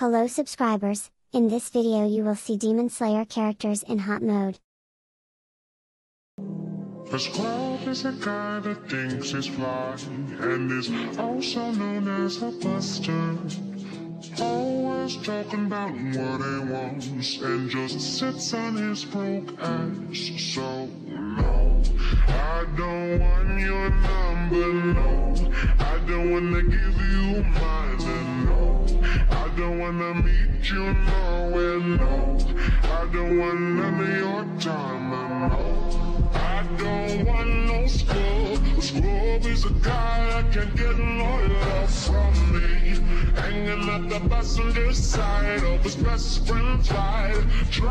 Hello subscribers, in this video you will see Demon Slayer characters in hot mode. Is a guy that thinks he's fly and is also known as a buster. Always talking about what he wants and just sits on his broke ass. So no, I don't want your number, no. I don't wanna give you. I don't wanna meet you nowhere, no. I don't want none of your time, and no. I don't want no scrub. A scrub is a guy that can get loyal from me. Hanging at the passenger side of his best friend's ride. To